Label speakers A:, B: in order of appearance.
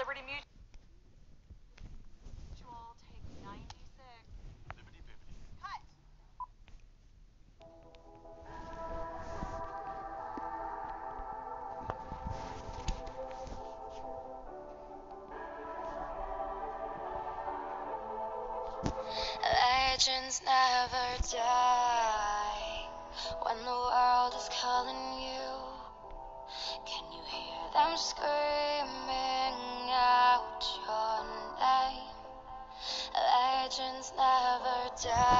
A: and save with Liberty Mutual. Take 96.
B: Bibbidi bibbidi.
A: Cut.
C: Legends never die when the world is calling you. Can you hear them screaming die,